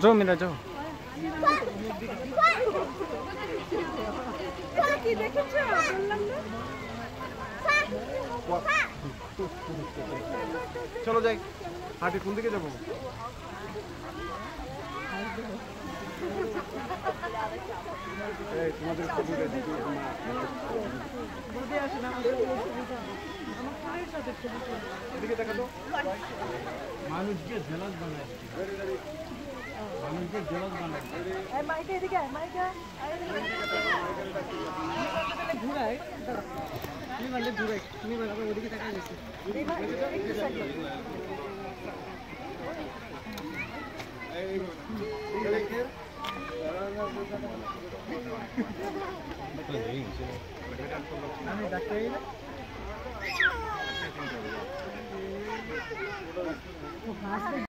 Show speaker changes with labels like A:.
A: যাও মিরা যাও
B: কি দেখেছো বললাম না
C: চলো যাই হাঁটি কোন দিকে যাবো এই তোমাদের
D: মানুষকে জেলাস বানায় মানুষকে জেলাস বানায়
B: এই মাইকে এদিকে মাইকে ঘুরাই তুমি বললে ঘুরাই তুমি বলো ওদিকে তাকাই গেছে
D: আমি ডাক্তারি O rastro